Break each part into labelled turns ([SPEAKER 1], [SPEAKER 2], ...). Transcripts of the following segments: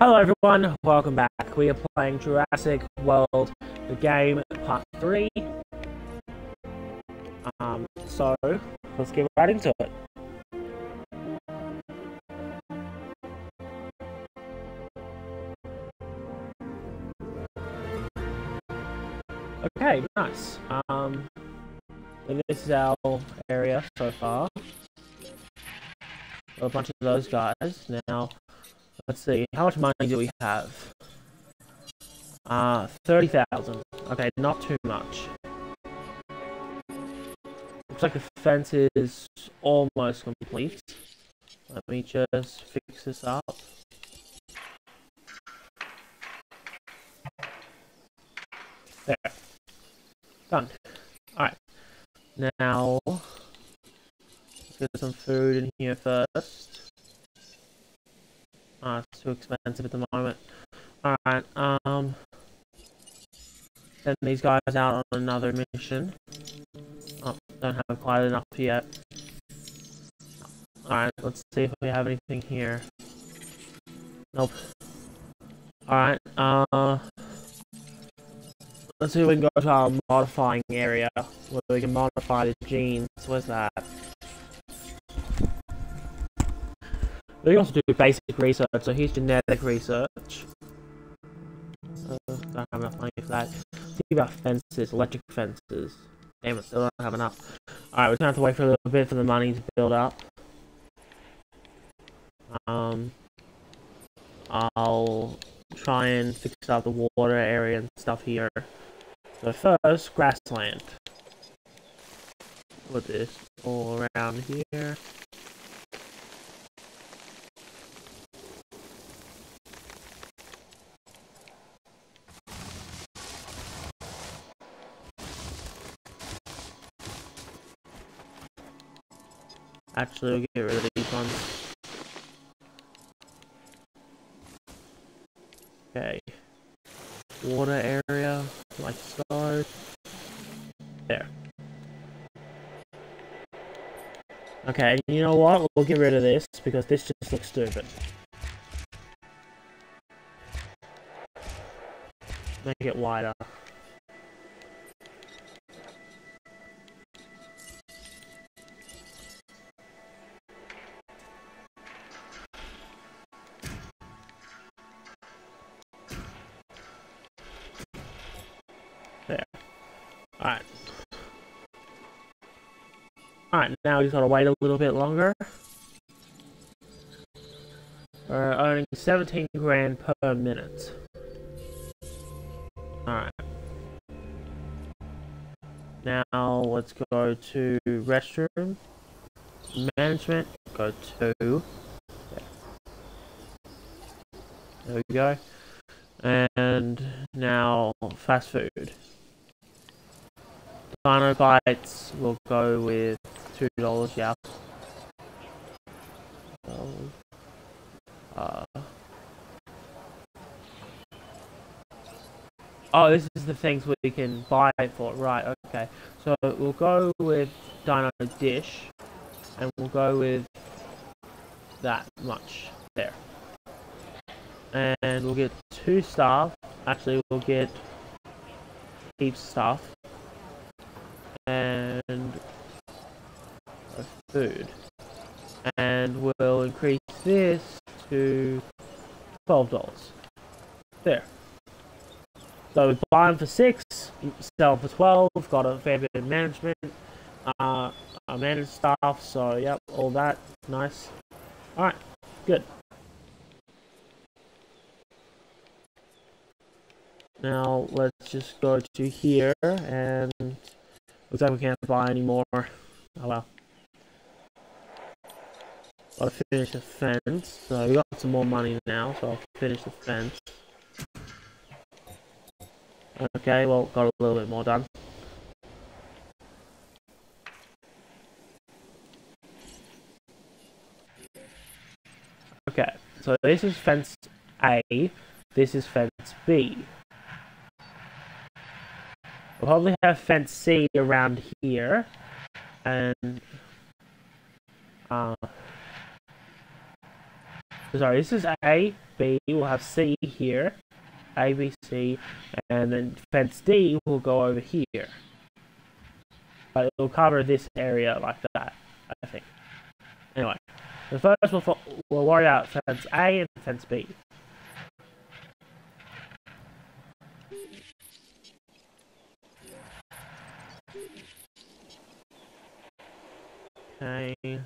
[SPEAKER 1] Hello everyone, welcome back. We are playing Jurassic World, the game, part 3. Um, so, let's get right into it. Okay, nice. Um, this is our area so far. A bunch of those guys. Now, let's see, how much money do we have? Uh, 30,000. Okay, not too much. Looks like the fence is almost complete. Let me just fix this up. There. Done. Alright. Now, let's get some food in here first. Too expensive at the moment. Alright, um... Send these guys out on another mission. Oh, don't have quite enough yet. Alright, let's see if we have anything here. Nope. Alright, uh... Let's see if we can go to our modifying area, where we can modify the genes. Where's that? We can also do basic research, so here's genetic research. Uh, don't have enough money for that. Think about fences, electric fences. Damn it, still don't have enough. Alright, we're gonna have to wait for a little bit for the money to build up. Um, I'll try and fix up the water area and stuff here. So first, grassland. Put this all around here. Actually, we'll get rid of these ones. Okay. Water area, like so. There. Okay, you know what? We'll get rid of this because this just looks stupid. Make it wider. Now just gotta wait a little bit longer. We're earning 17 grand per minute. Alright. Now let's go to restroom. Management, go to. There, we go. And now fast food. Dino bites will go with two dollars, yeah. Uh, oh, this is the things we can buy for, right? Okay, so we'll go with Dino dish, and we'll go with that much there, and we'll get two staff. Actually, we'll get heaps of stuff and food. And we'll increase this to $12. There. So we buy them for 6, sell them for 12, we've got a fair bit of management, uh, managed staff, so yep, all that, nice. Alright, good. Now let's just go to here and Looks like we can't buy anymore. Oh well. Gotta finish the fence. So we got some more money now, so I'll finish the fence. Okay, well, got a little bit more done. Okay, so this is fence A, this is fence B. We'll probably have fence C around here. And uh, Sorry, this is A, B, we'll have C here. A, B, C, and then fence D will go over here. But it will cover this area like that, I think. Anyway, the first we'll, we'll worry about fence A and fence B. Okay.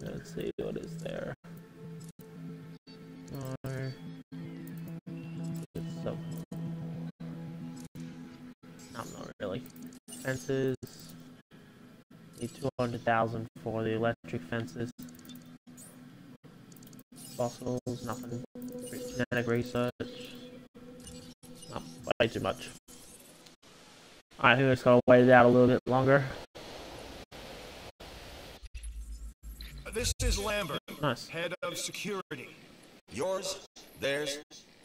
[SPEAKER 1] Let's see what is there. No. So, no, not really. Fences. Need 200,000 for the electric fences. Fossils, nothing. Genetic research. Not way too much. I think it's gonna wait it out a little bit longer.
[SPEAKER 2] This is Lambert,
[SPEAKER 1] Nice.
[SPEAKER 2] head of security. Yours, theirs,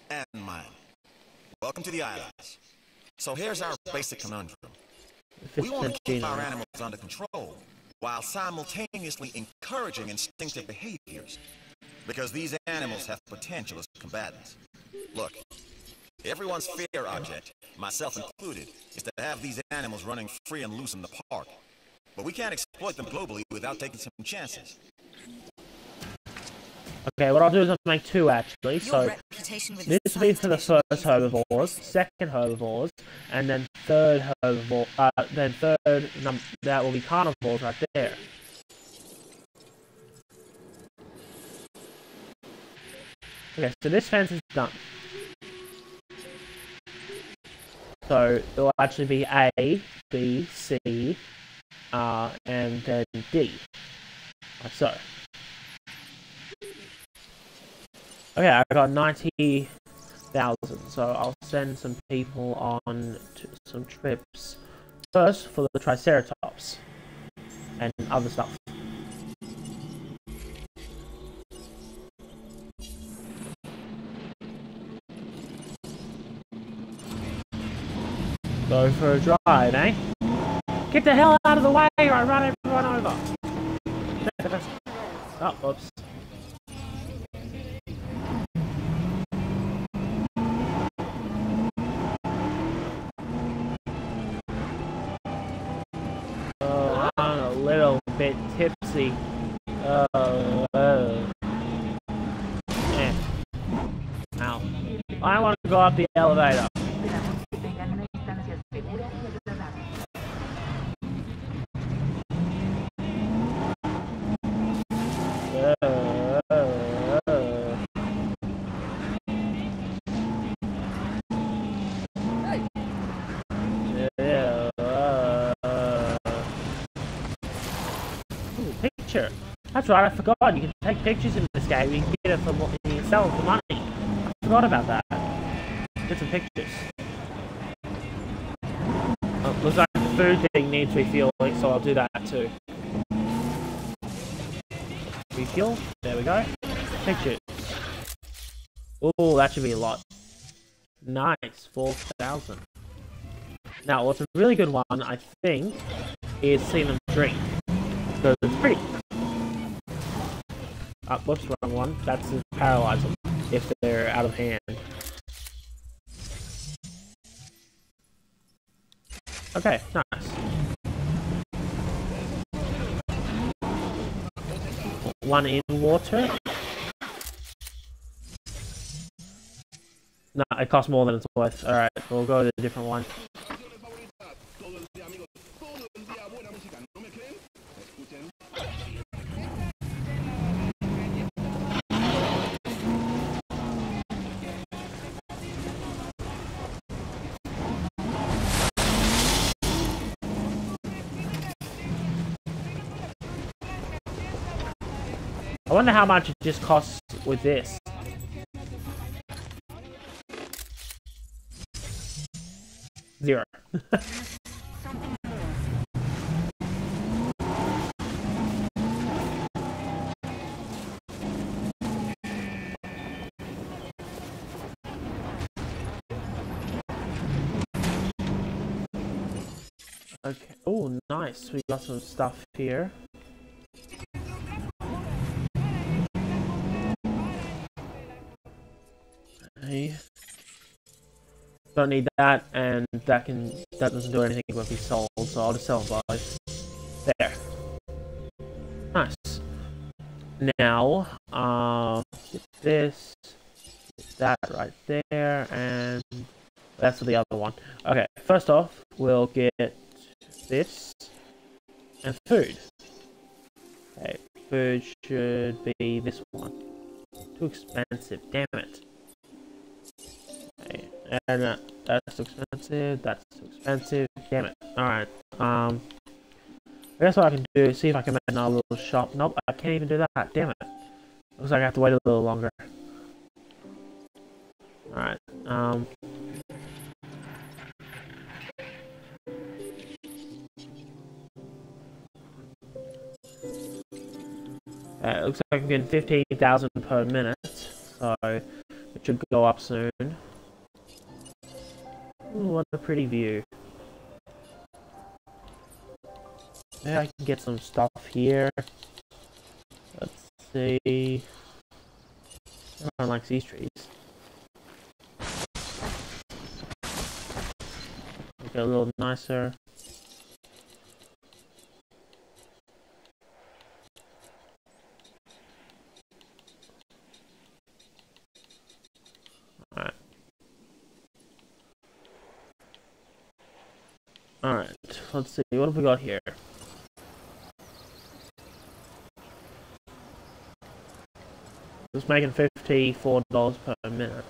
[SPEAKER 2] and mine. Welcome to the islands. So here's our basic conundrum. We want to keep our animals under control while simultaneously encouraging instinctive behaviors. Because these animals have potential as combatants. Look, everyone's fear object, myself included, is to have these animals running free and loose in the park. But we can't exploit them globally without taking some chances.
[SPEAKER 1] Okay, what I'll do is I'll make two actually. So this will be for the first herbivores, second herbivores, and then third herbivore. Uh, then third num that will be carnivores right there. Okay, so this fence is done. So it will actually be A, B, C, uh, and then D. Like so. Okay, I've got 90,000, so I'll send some people on some trips. First, for the Triceratops and other stuff. Go for a drive, eh? Get the hell out of the way or I run everyone over. oh, oops. Oh, I'm a little bit tipsy. Oh, oh. Eh. Ow. I want to go up the elevator.
[SPEAKER 3] Esperamos que tengan una instancia segura y agradable.
[SPEAKER 1] Uh, uh, uh. Yeah, uh, uh. Ooh, picture. That's right, I forgot. You can take pictures in this game. You can get it for you sell for money. I forgot about that. Get some pictures. Oh, looks like the food thing needs refueling, so I'll do that too. Refuel. There we go. Pictures. Oh, that should be a lot. Nice, 4,000. Now, what's a really good one, I think, is seeing them drink. Because it's pretty. Uh, whoops, wrong one. That's paralyze them if they're out of hand. Okay, nice. One in water. No, it costs more than it's worth. Alright, we'll go to a different one. I wonder how much it just costs with this. Zero. okay. Oh, nice. We got some stuff here. Okay. Don't need that, and that can that doesn't do anything when we sold, so I'll just sell both. There. Nice. Now, um, get this, get that right there, and that's for the other one. Okay, first off, we'll get this and food. Okay, food should be this one. Too expensive, damn it. And that, that's expensive, that's expensive, damn it. Alright, um, I guess what I can do is see if I can make another little shop. Nope, I can't even do that, damn it. Looks like I have to wait a little longer. Alright, um, Uh, it looks like I'm getting 15,000 per minute, so it should go up soon. What a pretty view. Yeah, I can get some stuff here. Let's see. Everyone likes these trees. It a little nicer. Alright. Alright, let's see, what have we got here? Just making fifty-four dollars per minute.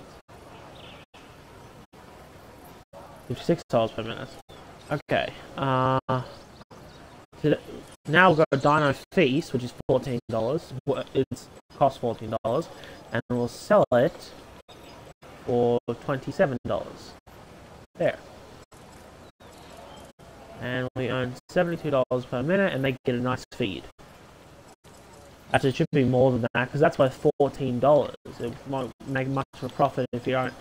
[SPEAKER 1] Fifty-six dollars per minute. Okay. Uh, now we've got a Dino Feast, which is fourteen dollars. It's cost fourteen dollars, and we'll sell it for twenty-seven dollars. There. And we earn seventy-two dollars per minute, and they get a nice feed. Actually, it should be more than that because that's worth fourteen dollars. It won't make much of a profit if you don't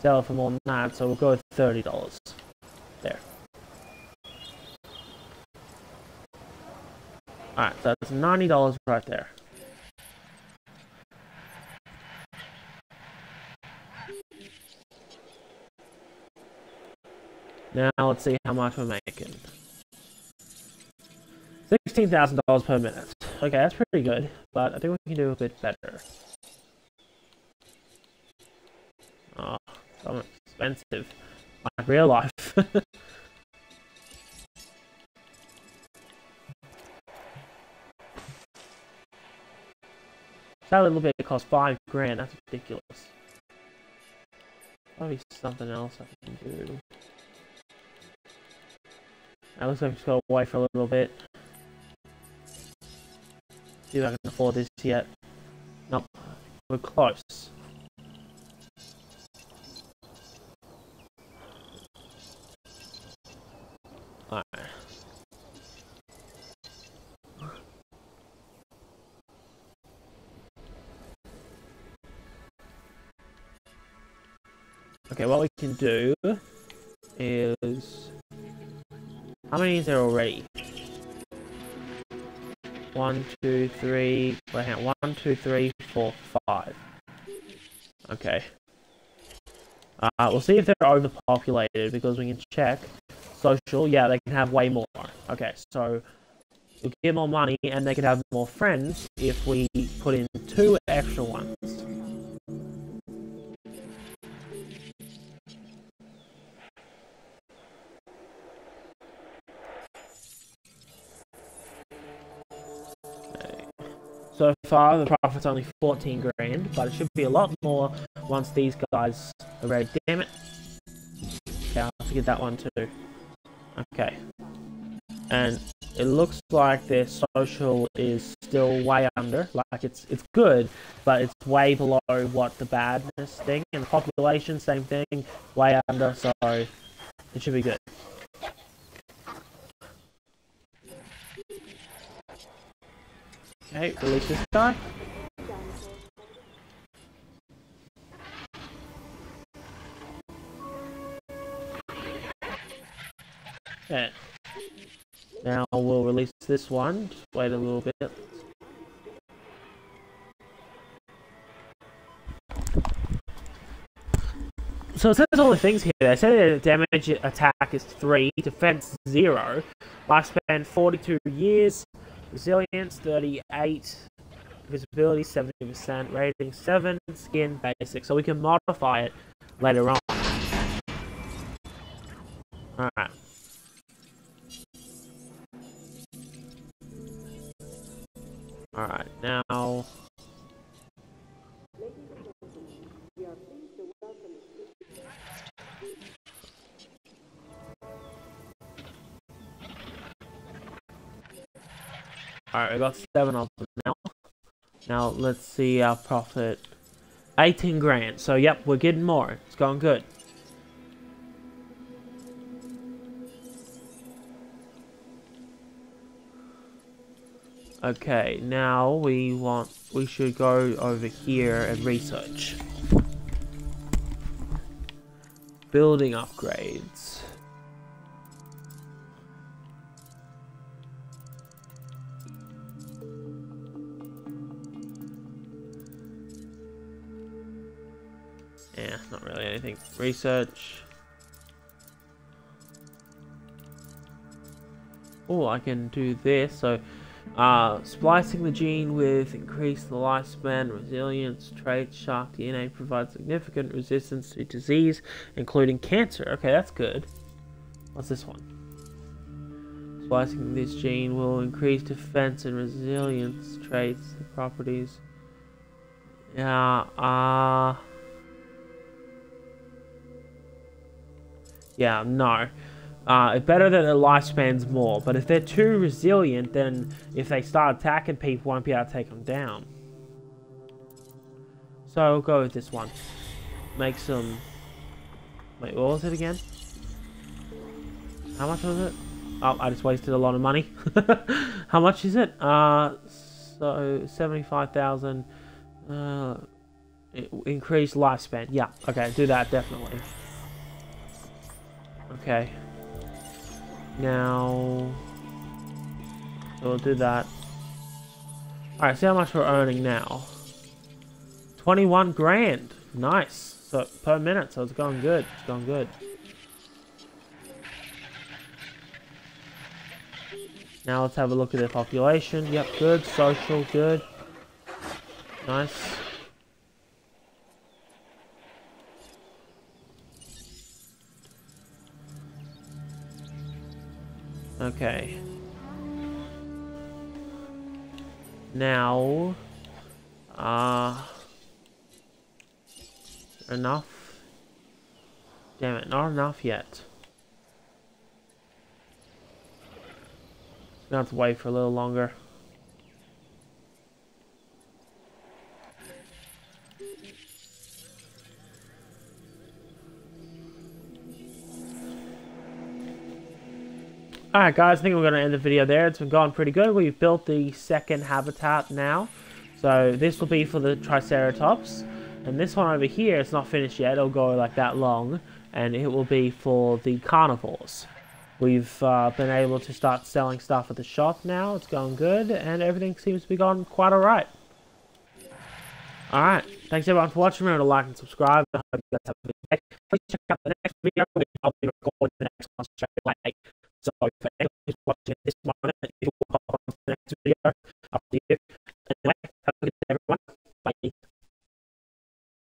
[SPEAKER 1] sell for more than that. So we'll go with thirty dollars. There. All right, so that's ninety dollars right there. Now let's see how much we're making. Sixteen thousand dollars per minute. Okay, that's pretty good, but I think we can do a bit better. Oh, so expensive. Like real life. that little bit cost five grand. That's ridiculous. Probably something else I can do. It looks like just got away for a little bit. See if I can afford this yet. Nope. We're close. Alright. Okay, what we can do how many is there already? One, two, three. Wait, hang on. One, two, three, four, five. Okay. Uh, we'll see if they're overpopulated because we can check. Social, yeah, they can have way more. Okay, so we'll give more money and they can have more friends if we put in two extra ones. So far, the profit's only 14 grand, but it should be a lot more once these guys are ready. Damn it. Okay, I'll have to get that one too. Okay. And it looks like their social is still way under. Like, it's it's good, but it's way below what the badness thing. And the population, same thing, way under, so it should be good. Okay, release this guy. Okay. Now we'll release this one. Just wait a little bit. So it says all the things here. They say the damage attack is 3, defense 0, lifespan 42 years, resilience 38, visibility 70%, rating 7, skin basic. So we can modify it later on. Alright. Alright, now... Alright, I got seven of them now. Now let's see our profit. 18 grand. So yep, we're getting more. It's going good. Okay, now we want we should go over here and research. Building upgrades. Anything. Research. Oh, I can do this. So, uh, splicing the gene with increased lifespan, resilience, traits, shark DNA provides significant resistance to disease, including cancer. Okay, that's good. What's this one? Splicing this gene will increase defense and resilience traits, properties. Yeah, uh... Yeah, no. Uh, it's better that their lifespan's more, but if they're too resilient, then if they start attacking people, won't be able to take them down. So I'll go with this one. Make some... Wait, what was it again? How much was it? Oh, I just wasted a lot of money. How much is it? Uh, so 75,000. Uh, increased lifespan. Yeah, okay, do that definitely. Okay. Now, we'll do that. Alright, see how much we're earning now. 21 grand. Nice. So, per minute, so it's going good. It's going good. Now let's have a look at their population. Yep, good. Social, good. Nice. Okay. Now, uh, enough? Damn it, not enough yet. Gonna have to wait for a little longer. Alright guys, I think we're going to end the video there. It's been going pretty good. We've built the second habitat now. So this will be for the Triceratops. And this one over here, it's not finished yet. It'll go like that long. And it will be for the carnivores. We've uh, been able to start selling stuff at the shop now. It's going good. And everything seems to be going quite alright. Alright. Thanks everyone for watching. Remember to like and subscribe. I hope you guys have a good day. Please check out the next video. I'll be recording the next one. So if anyone is watching this one, it will pop on the next video you. Anyway,